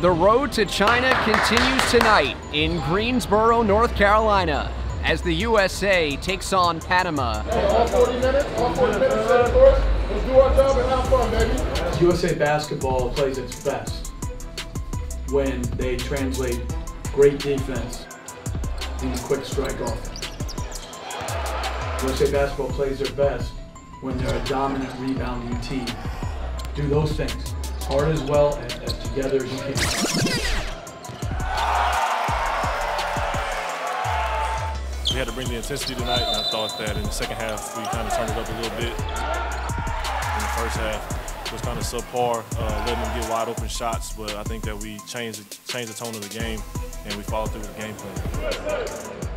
The road to China continues tonight in Greensboro, North Carolina, as the USA takes on Panama. All 40 minutes, all 40 minutes, set course. Let's do our job and have fun, baby. USA basketball plays its best when they translate great defense into quick strike offense. USA basketball plays their best when they're a dominant rebounding team. Do those things hard as well as together you can. We had to bring the intensity tonight, and I thought that in the second half we kind of turned it up a little bit. In the first half, was kind of subpar, uh, letting them get wide open shots, but I think that we changed changed the tone of the game and we followed through with the game plan.